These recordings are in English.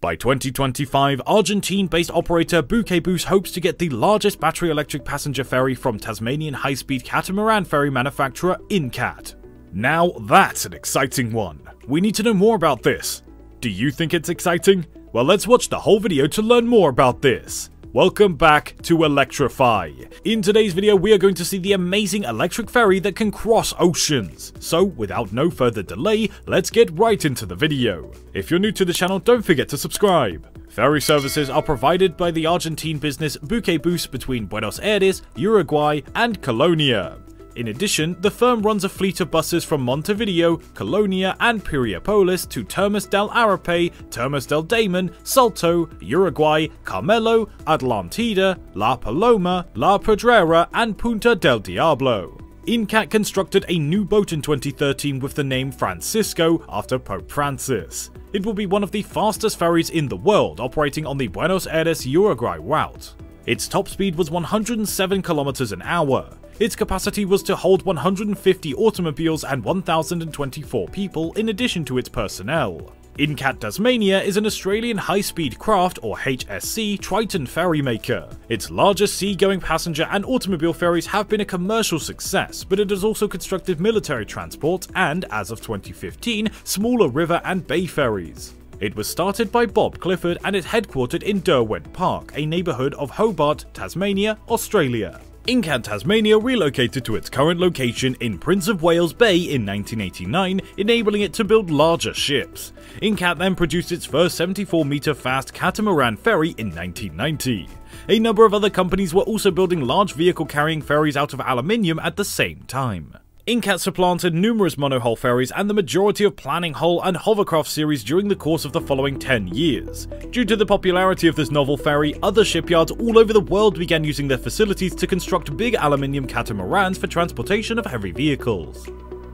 By 2025, Argentine-based operator Buquebus hopes to get the largest battery electric passenger ferry from Tasmanian high-speed catamaran ferry manufacturer Incat. Now that's an exciting one. We need to know more about this. Do you think it's exciting? Well, let's watch the whole video to learn more about this. Welcome back to Electrify. In today's video, we are going to see the amazing electric ferry that can cross oceans. So, without no further delay, let's get right into the video. If you're new to the channel, don't forget to subscribe. Ferry services are provided by the Argentine business Buquebus between Buenos Aires, Uruguay, and Colonia. In addition, the firm runs a fleet of buses from Montevideo, Colonia, and Piriápolis to Termas del Arapey, Termas del Daymán, Salto, Uruguay, Carmelo, Atlantida, La Paloma, La Pedrera, and Punta del Diablo. Incat constructed a new boat in 2013 with the name Francisco after Pope Francis. It will be one of the fastest ferries in the world operating on the Buenos Aires Uruguay route. Its top speed was 107 km an hour. Its capacity was to hold 150 automobiles and 1,024 people in addition to its personnel. Incat Tasmania is an Australian high-speed craft or HSC Triton ferry maker. Its largest sea-going passenger and automobile ferries have been a commercial success, but it has also constructed military transport and, as of 2015, smaller river and bay ferries. It was started by Bob Clifford and is headquartered in Derwent Park, a neighbourhood of Hobart, Tasmania, Australia. Incat Tasmania relocated to its current location in Prince of Wales Bay in 1989, enabling it to build larger ships. Incat then produced its first 74 metre fast catamaran ferry in 1990. A number of other companies were also building large vehicle carrying ferries out of aluminium at the same time. Incat supplanted numerous monohull ferries and the majority of planing hull and hovercraft series during the course of the following 10 years. Due to the popularity of this novel ferry, other shipyards all over the world began using their facilities to construct big aluminium catamarans for transportation of heavy vehicles.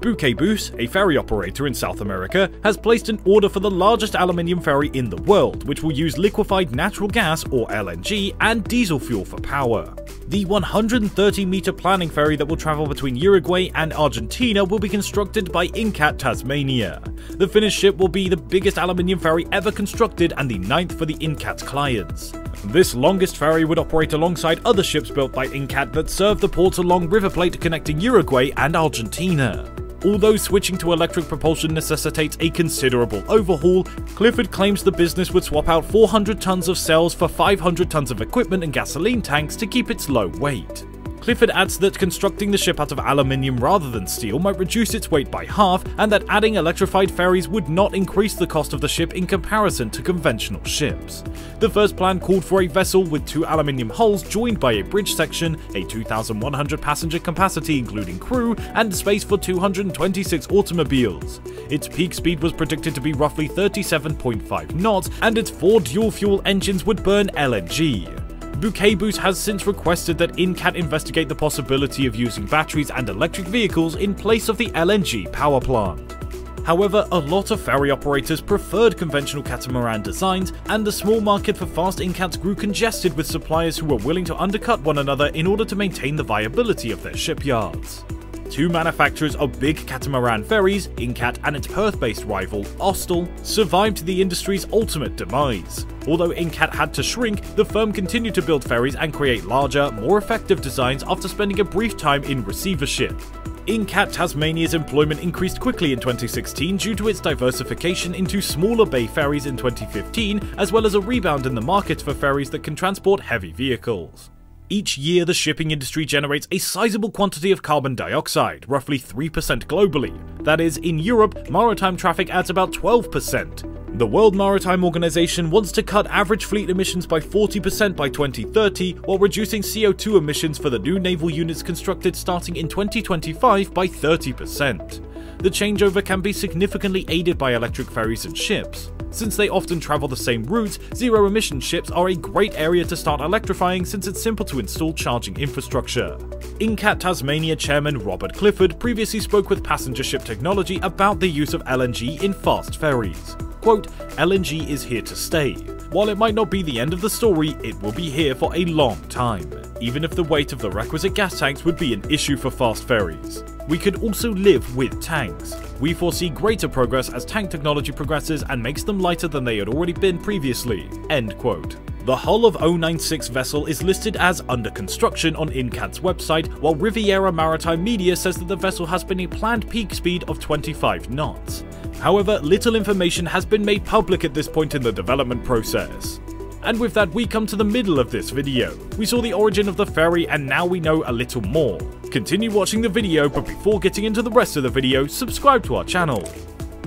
Buquebus, a ferry operator in South America, has placed an order for the largest aluminium ferry in the world, which will use liquefied natural gas or LNG and diesel fuel for power. The 130 meter planning ferry that will travel between Uruguay and Argentina will be constructed by Incat Tasmania. The finished ship will be the biggest aluminium ferry ever constructed and the ninth for the Incat clients. This longest ferry would operate alongside other ships built by Incat that serve the ports along River Plate connecting Uruguay and Argentina. Although switching to electric propulsion necessitates a considerable overhaul, Clifford claims the business would swap out 400 tons of cells for 500 tons of equipment and gasoline tanks to keep its low weight. Clifford adds that constructing the ship out of aluminium rather than steel might reduce its weight by half, and that adding electrified ferries would not increase the cost of the ship in comparison to conventional ships. The first plan called for a vessel with two aluminium hulls joined by a bridge section, a 2,100 passenger capacity including crew, and space for 226 automobiles. Its peak speed was predicted to be roughly 37.5 knots, and its four dual fuel engines would burn LNG. Buquebus has since requested that Incat investigate the possibility of using batteries and electric vehicles in place of the LNG power plant. However, a lot of ferry operators preferred conventional catamaran designs, and the small market for fast incats grew congested with suppliers who were willing to undercut one another in order to maintain the viability of their shipyards. Two manufacturers of big catamaran ferries, Incat and its Perth-based rival, Austal, survived the industry's ultimate demise. Although Incat had to shrink, the firm continued to build ferries and create larger, more effective designs after spending a brief time in receivership. Incat Tasmania's employment increased quickly in 2016 due to its diversification into smaller bay ferries in 2015, as well as a rebound in the market for ferries that can transport heavy vehicles. Each year, the shipping industry generates a sizable quantity of carbon dioxide, roughly 3% globally. That is, in Europe, maritime traffic adds about 12%. The World Maritime Organization wants to cut average fleet emissions by 40% by 2030, while reducing CO2 emissions for the new naval units constructed starting in 2025 by 30%. The changeover can be significantly aided by electric ferries and ships. Since they often travel the same routes, zero emission ships are a great area to start electrifying since it's simple to install charging infrastructure. Incat Tasmania chairman Robert Clifford previously spoke with Passenger Ship Technology about the use of LNG in fast ferries. Quote, LNG is here to stay. While it might not be the end of the story, it will be here for a long time, even if the weight of the requisite gas tanks would be an issue for fast ferries. We could also live with tanks. We foresee greater progress as tank technology progresses and makes them lighter than they had already been previously. End quote. The hull of 096 vessel is listed as under construction on Incat's website, while Riviera Maritime Media says that the vessel has been a planned peak speed of 25 knots. However, little information has been made public at this point in the development process. And with that, we come to the middle of this video. We saw the origin of the ferry and now we know a little more. Continue watching the video, but before getting into the rest of the video, subscribe to our channel.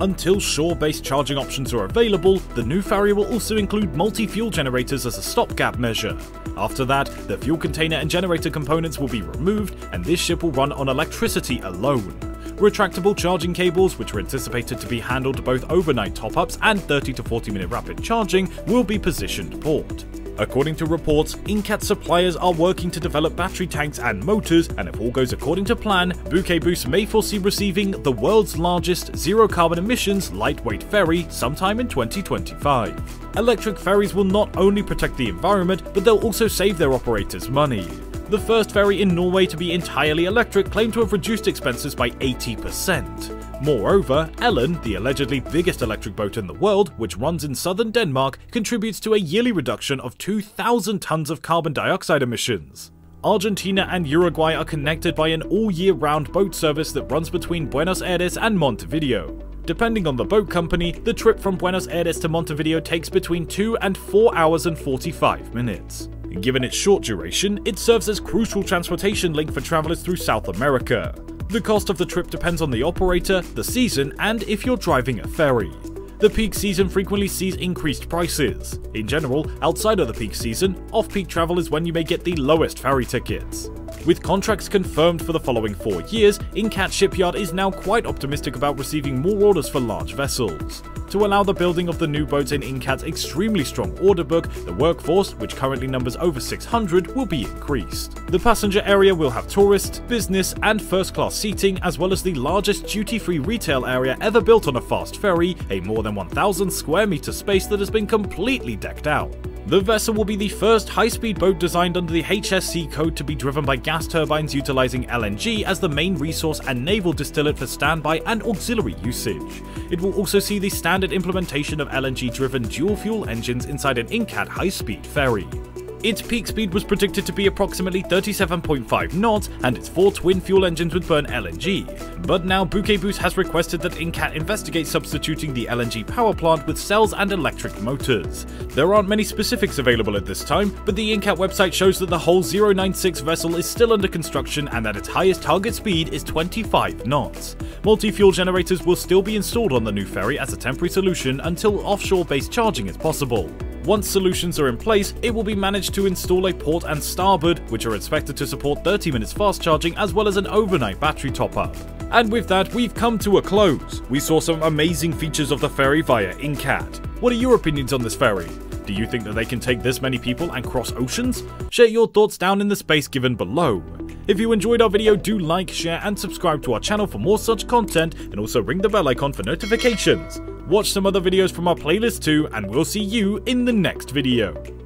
Until shore-based charging options are available, the new ferry will also include multi-fuel generators as a stopgap measure. After that, the fuel container and generator components will be removed, and this ship will run on electricity alone. Retractable charging cables, which are anticipated to be handled both overnight top-ups and 30 to 40 minute rapid charging, will be positioned port. According to reports, Incat suppliers are working to develop battery tanks and motors, and if all goes according to plan, Buquebus may foresee receiving the world's largest zero carbon emissions lightweight ferry sometime in 2025. Electric ferries will not only protect the environment, but they'll also save their operators money. The first ferry in Norway to be entirely electric claimed to have reduced expenses by 80%. Moreover, Ellen, the allegedly biggest electric boat in the world, which runs in southern Denmark, contributes to a yearly reduction of 2,000 tons of carbon dioxide emissions. Argentina and Uruguay are connected by an all-year-round boat service that runs between Buenos Aires and Montevideo. Depending on the boat company, the trip from Buenos Aires to Montevideo takes between 2 and 4 hours and 45 minutes. Given its short duration, it serves as crucial transportation link for travelers through South America. The cost of the trip depends on the operator, the season, and if you're driving a ferry. The peak season frequently sees increased prices. In general, outside of the peak season, off-peak travel is when you may get the lowest ferry tickets. With contracts confirmed for the following four years, Incat Shipyard is now quite optimistic about receiving more orders for large vessels. To allow the building of the new boats in Incat's extremely strong order book, the workforce, which currently numbers over 600, will be increased. The passenger area will have tourist, business, and first class seating, as well as the largest duty free retail area ever built on a fast ferry, a more than 1,000 square meter space that has been completely decked out. The vessel will be the first high-speed boat designed under the HSC code to be driven by gas turbines utilizing LNG as the main resource and naval distillate for standby and auxiliary usage. It will also see the standard implementation of LNG-driven dual-fuel engines inside an Incat high-speed ferry. Its peak speed was predicted to be approximately 37.5 knots, and its four twin fuel engines would burn LNG. But now Buquebus has requested that Incat investigate substituting the LNG power plant with cells and electric motors. There aren't many specifics available at this time, but the Incat website shows that the whole 096 vessel is still under construction and that its highest target speed is 25 knots. Multi-fuel generators will still be installed on the new ferry as a temporary solution until offshore-based charging is possible. Once solutions are in place, it will be managed to install a port and starboard, which are expected to support 30 minutes fast charging as well as an overnight battery top-up. And with that, we've come to a close. We saw some amazing features of the ferry via Incat. What are your opinions on this ferry? Do you think that they can take this many people and cross oceans? Share your thoughts down in the space given below. If you enjoyed our video, do like, share, and subscribe to our channel for more such content, and also ring the bell icon for notifications. Watch some other videos from our playlist too, and we'll see you in the next video.